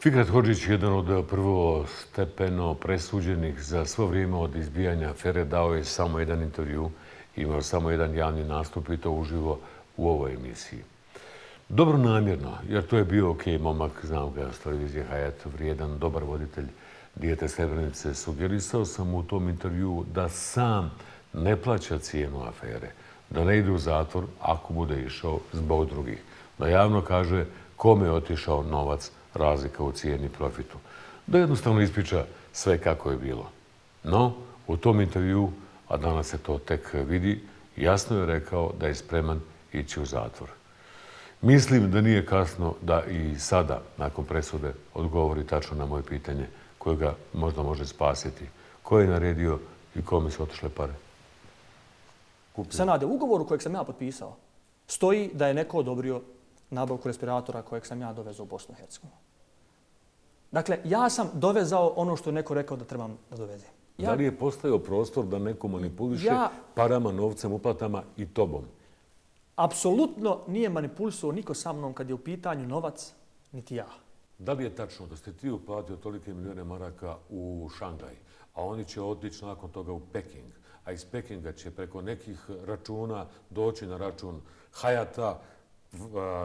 Fikret Hođić je jedan od eh, prvo stepeno presuđenih za svo vrijeme od izbijanja afere. Dao je samo jedan intervju, imao samo jedan javni nastup i to uživo u ovoj emisiji. Dobro namjerno, jer to je bio ok momak, znam ga s televizije Hayat, vrijedan, dobar voditelj Dijete Srebrenice. Sugerisao sam u tom intervju da sam ne plaća cijenu afere, da ne ide u zatvor ako bude išao zbog drugih. Da javno kaže kome je otišao novac razlika u cijeni profitu. Da jednostavno ispriča sve kako je bilo. No, u tom intervju, a danas se to tek vidi, jasno je rekao da je spreman ići u zatvor. Mislim da nije kasno da i sada, nakon presude, odgovori tačno na moje pitanje koje ga možda može spasiti. Ko je naredio i kome su otišle pare? Senade, u ugovoru kojeg sam ja potpisao, stoji da je neko odobrio nabavku respiratora kojeg sam ja dovezao u Bosnu i Hercegovinu. Dakle, ja sam dovezao ono što je neko rekao da trebam da dovezem. Ja, da li je postojao prostor da neko manipuliše ja, parama, novcem, uplatama i tobom? Apsolutno nije manipulisao niko sa mnom kad je u pitanju novac, niti ja. Da li je tačno da ste ti uplatio tolike milijone maraka u Šangaj, a oni će otići nakon toga u Peking, a iz Pekinga će preko nekih računa doći na račun Hajata,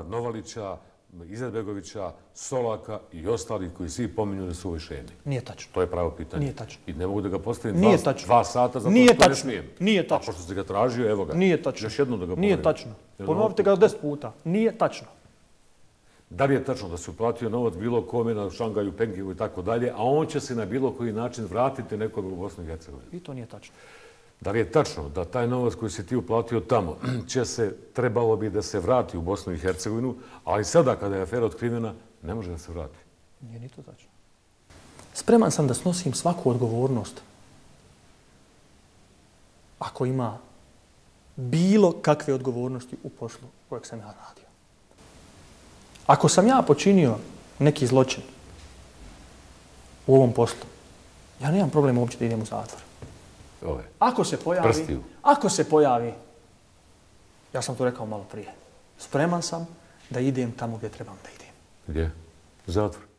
Novalića, Izetbegovića, Solaka i ostali koji svi pominju da su u ovoj šemi. Nije tačno. To je pravo pitanje. Nije tačno. I ne mogu da ga postavim Nije dva, tačno. dva sata zato Nije što tačno. ne smijem. Nije tačno. A pošto se ga tražio, evo ga. Nije tačno. Još jedno da ga ponovim. Nije tačno. Ponovite ga deset puta. Nije tačno. Da li je tačno da se uplatio novac bilo kome na Šangaju, Pengivu i tako dalje, a on će se na bilo koji način vratiti nekog u Bosnu i Hercegovini? I to nije tačno. Da li je tačno da taj novac koji si ti uplatio tamo će se, trebalo bi da se vrati u Bosnu i Hercegovinu, ali sada kada je afera otkrivena, ne može da se vrati? Nije ni to tačno. Spreman sam da snosim svaku odgovornost ako ima bilo kakve odgovornosti u poslu kojeg sam ja radio. Ako sam ja počinio neki zločin u ovom poslu, ja nemam problema uopće da idem u zatvor ove ako se pojavi, prstiju. Ako se pojavi, ja sam to rekao malo prije, spreman sam da idem tamo gdje trebam da idem. Gdje? Zatvor.